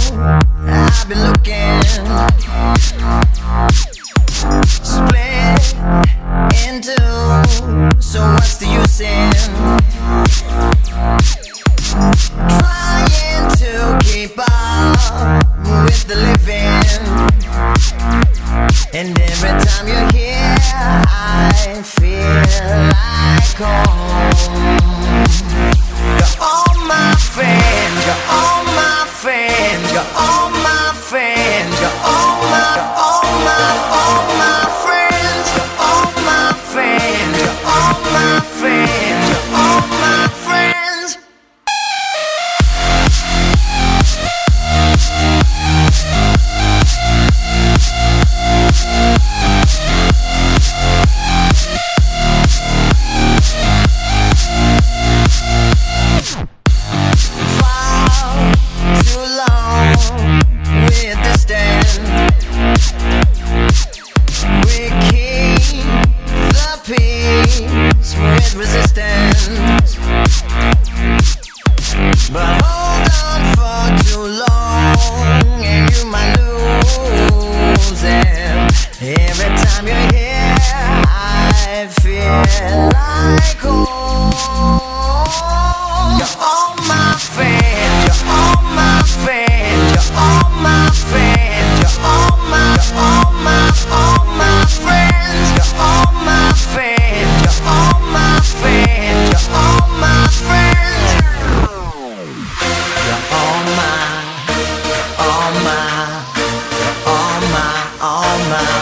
I've been looking split in two. So what's the use in trying to keep up with the living? And every time you hear, I. all my